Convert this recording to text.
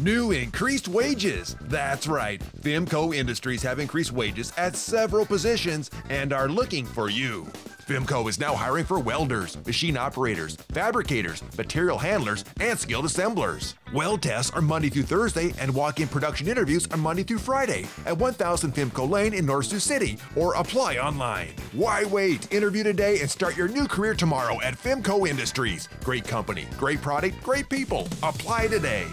New increased wages. That's right. Fimco Industries have increased wages at several positions and are looking for you. Fimco is now hiring for welders, machine operators, fabricators, material handlers, and skilled assemblers. Weld tests are Monday through Thursday, and walk in production interviews are Monday through Friday at 1000 Fimco Lane in North Sioux City or apply online. Why wait? Interview today and start your new career tomorrow at Fimco Industries. Great company, great product, great people. Apply today.